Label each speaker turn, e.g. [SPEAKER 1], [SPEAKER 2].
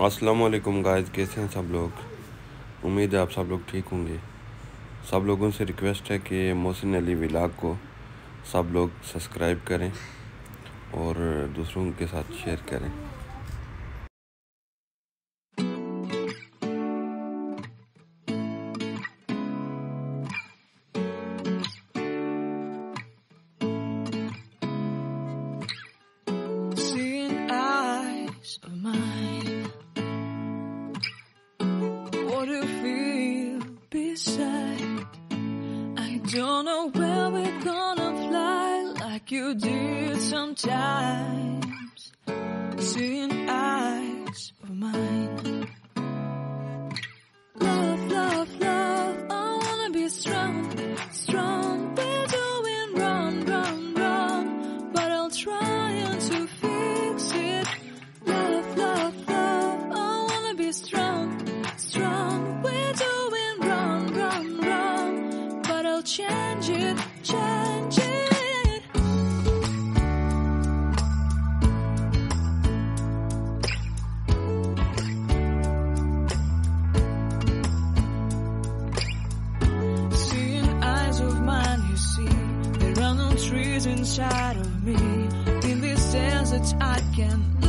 [SPEAKER 1] असलकुम गाइस, कैसे हैं सब लोग? उम्मीद है आप सब लोग ठीक होंगे। सब लोगों से रिक्वेस्ट है कि मोहसिन अली विलाग को सब लोग सब्सक्राइब करें और दूसरों के साथ शेयर करें।
[SPEAKER 2] You feel beside. I don't know where we're gonna fly like you did sometimes. Seeing trees inside of me. In this desert, I can